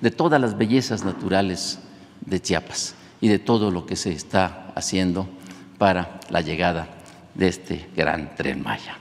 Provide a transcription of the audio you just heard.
de todas las bellezas naturales de Chiapas y de todo lo que se está haciendo para la llegada de este gran tren Maya.